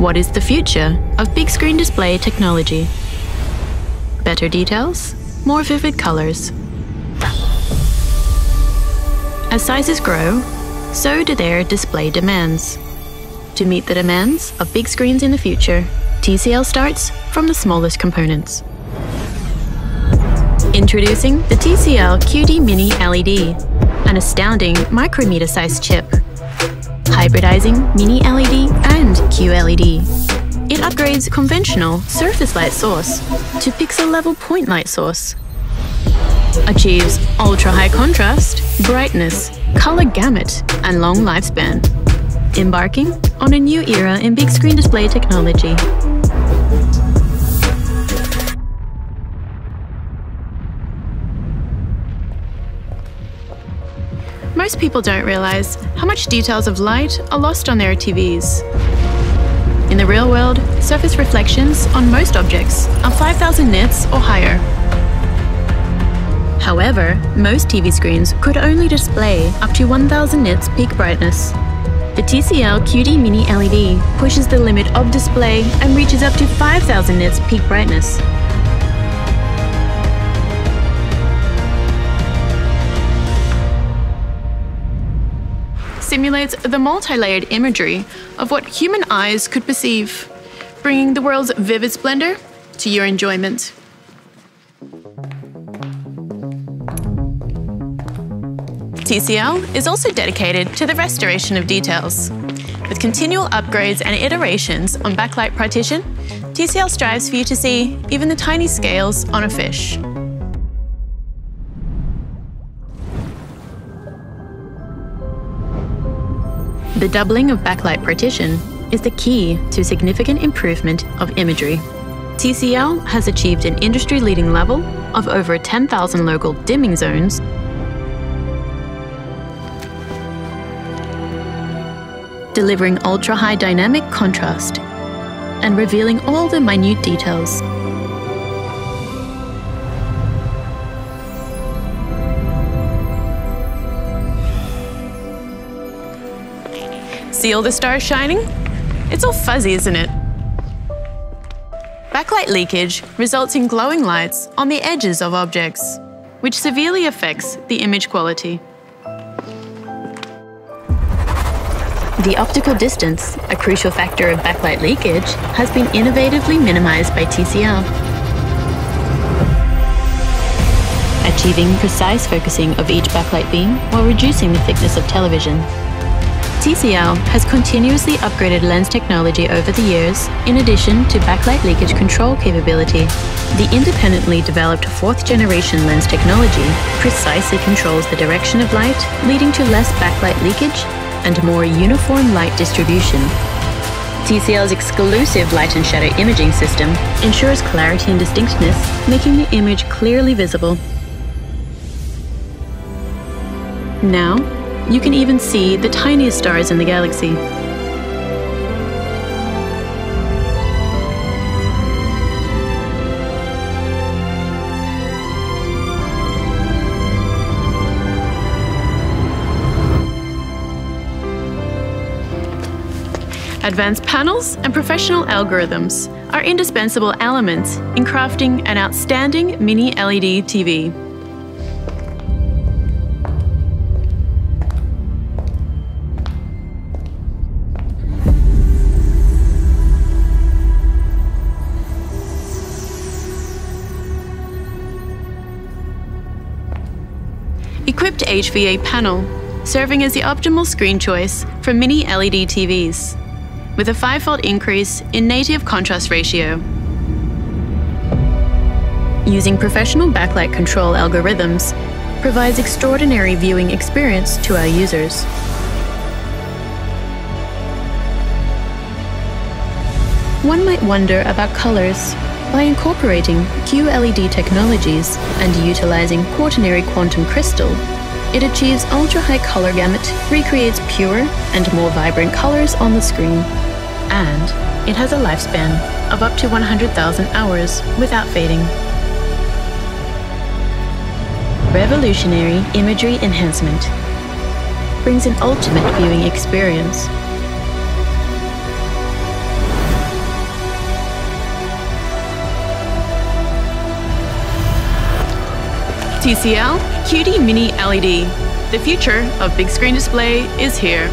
What is the future of big screen display technology? Better details, more vivid colors. As sizes grow, so do their display demands. To meet the demands of big screens in the future, TCL starts from the smallest components. Introducing the TCL QD Mini LED, an astounding micrometer-sized chip. Hybridizing Mini LED and QLED. It upgrades conventional surface light source to pixel-level point light source. Achieves ultra-high contrast, brightness, color gamut, and long lifespan. Embarking on a new era in big screen display technology. People don't realize how much details of light are lost on their TVs. In the real world, surface reflections on most objects are 5000 nits or higher. However, most TV screens could only display up to 1000 nits peak brightness. The TCL QD Mini LED pushes the limit of display and reaches up to 5000 nits peak brightness. Simulates the multi-layered imagery of what human eyes could perceive, bringing the world's vivid splendor to your enjoyment. TCL is also dedicated to the restoration of details. With continual upgrades and iterations on backlight partition, TCL strives for you to see even the tiny scales on a fish. The doubling of backlight partition is the key to significant improvement of imagery. TCL has achieved an industry-leading level of over 10,000 local dimming zones delivering ultra-high dynamic contrast and revealing all the minute details See all the stars shining? It's all fuzzy, isn't it? Backlight leakage results in glowing lights on the edges of objects, which severely affects the image quality. The optical distance, a crucial factor of backlight leakage, has been innovatively minimized by TCL. Achieving precise focusing of each backlight beam while reducing the thickness of television. TCL has continuously upgraded lens technology over the years, in addition to backlight leakage control capability. The independently developed fourth generation lens technology precisely controls the direction of light, leading to less backlight leakage and more uniform light distribution. TCL's exclusive light and shadow imaging system ensures clarity and distinctness, making the image clearly visible. Now, you can even see the tiniest stars in the galaxy. Advanced panels and professional algorithms are indispensable elements in crafting an outstanding mini LED TV. HVA panel, serving as the optimal screen choice for mini LED TVs, with a five-fold increase in native contrast ratio. Using professional backlight control algorithms provides extraordinary viewing experience to our users. One might wonder about colors by incorporating QLED technologies and utilizing quaternary quantum crystal, it achieves ultra-high color gamut, recreates pure and more vibrant colors on the screen, and it has a lifespan of up to 100,000 hours without fading. Revolutionary imagery enhancement brings an ultimate viewing experience TCL QD Mini LED. The future of big screen display is here.